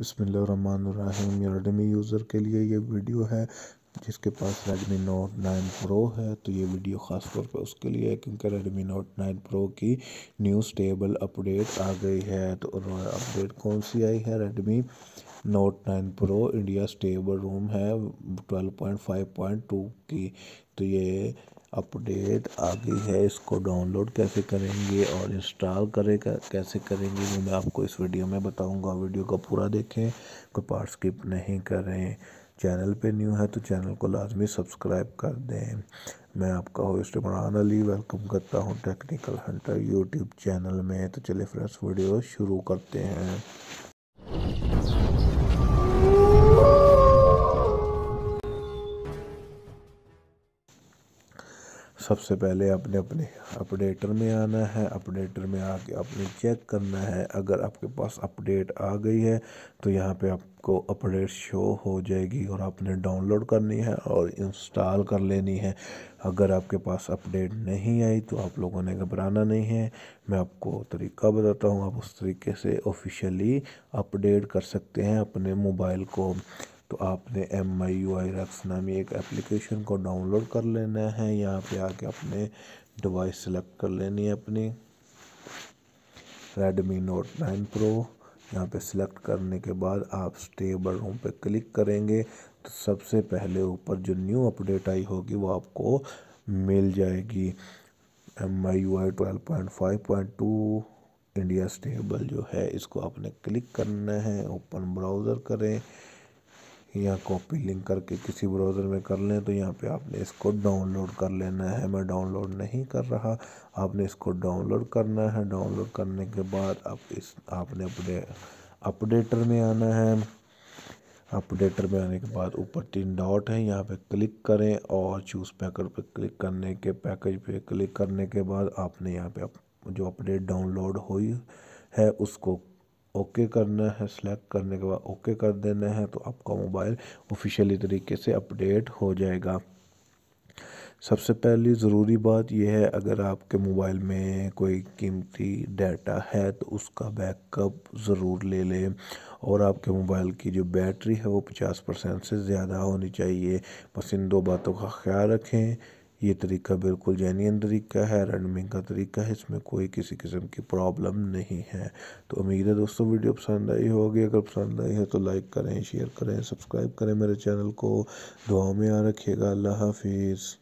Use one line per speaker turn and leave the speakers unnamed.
بسم اللہ الرحمن الرحیم۔ یہ ریڈمی یوزر کے لیے یہ ویڈیو ہے، جس کے پاس ریڈمی نوٹ نائن پرو ہے۔ تو یہ ویڈیو خاص طور پہ اس کے لیے ہے کیونکہ ریڈمی نوٹ نائن پرو کی نیو سٹیبل اپڈیٹ آ گئی ہے۔ تو اپڈیٹ کون سی آئی ہے؟ Redmi Note nine Pro India stable ROM ہے twelve point five point two کی۔ تو یہ اپڈیٹ آ گئی ہے، اس کو ڈاؤن لوڈ کیسے کریں گے اور انسٹال کرے کیسے کریں گے، وہ میں آپ کو اس ویڈیو میں بتاؤں گا۔ ویڈیو کو پورا دیکھیں، کوئی پارٹ سکپ نہیں کریں۔ چینل پہ نیو ہے تو چینل کو لازمی سبسکرائب کر دیں۔ میں آپ کا ہوسٹ عمران علی ویلکم کرتا ہوں ٹیکنیکل ہنٹر یوٹیوب چینل میں۔ تو چلے فرینڈس ویڈیو شروع کرتے ہیں۔ سب سے پہلے اپنے اپنے اپڈیٹر میں آنا ہے، اپڈیٹر میں آ کے اپنے چیک کرنا ہے۔ اگر آپ کے پاس اپڈیٹ آ گئی ہے تو یہاں پہ آپ کو اپڈیٹ شو ہو جائے گی اور آپ نے ڈاؤن لوڈ کرنی ہے اور انسٹال کر لینی ہے۔ اگر آپ کے پاس اپڈیٹ نہیں آئی تو آپ لوگوں نے گھبرانا نہیں ہے۔ میں آپ کو طریقہ بتاتا ہوں، آپ اس طریقے سے آفیشیلی اپڈیٹ کر سکتے ہیں اپنے موبائل کو۔ تو آپ نے ایم آئی یو آئی ریکس نامی ایک اپلیکیشن کو ڈاؤن لوڈ کر لینا ہے۔ یہاں پہ آ کے اپنے ڈیوائس سلیکٹ کر لینی ہے اپنی۔ ریڈمی نوٹ نائن پرو یہاں پہ سلیکٹ کرنے کے بعد آپ سٹیبل روم پہ کلک کریں گے تو سب سے پہلے اوپر جو نیو اپڈیٹ آئی ہوگی وہ آپ کو مل جائے گی۔ M I U I twelve point five point two India stable جو ہے، اس کو آپ نے کلک کرنا ہے، اوپن براؤزر کریں۔ یا کاپی لنک کر کے کسی براؤزر میں کر لیں تو یہاں پہ آپ نے اس کو ڈاؤن لوڈ کر لینا ہے۔ میں ڈاؤن لوڈ نہیں کر رہا۔ آپ نے اس کو ڈاؤن لوڈ کرنا ہے۔ ڈاؤن لوڈ کرنے کے بعد آپ اس آپ نے اپنے اپڈیٹر میں آنا ہے۔ اپڈیٹر میں آنے کے بعد اوپر تین ڈاٹ ہیں۔ یہاں پہ کلک کریں اور چوز پیکر پہ کلک کرنے کے پیکج پہ کلک کرنے کے بعد آپ نے یہاں پہ جو اپڈیٹ ڈاؤن لوڈ ہوئی ہے اس کو اوکے کرنا ہے سلیکٹ کرنے کے بعد اوکے کر دینا ہے تو آپ کا موبائل آفیشیلی طریقے سے اپڈیٹ ہو جائے گا۔ سب سے پہلی ضروری بات یہ ہے، اگر آپ کے موبائل میں کوئی قیمتی ڈیٹا ہے تو اس کا بیک اپ ضرور لے لیں۔ اور آپ کے موبائل کی جو بیٹری ہے وہ پچاس پرسنٹ سے زیادہ ہونی چاہیے۔ بس ان دو باتوں کا خیال رکھیں۔ یہ طریقہ بالکل جینین طریقہ ہے رنمنگ کا طریقہ ہے، اس میں کوئی کسی قسم کی پرابلم نہیں ہے۔ تو امید ہے دوستوں ویڈیو پسند آئی ہوگی۔ اگر پسند آئی ہے تو لائک کریں شیئر کریں سبسکرائب کریں میرے چینل کو۔ دعاؤں میں آ رکھیے گا۔ اللہ حافظ۔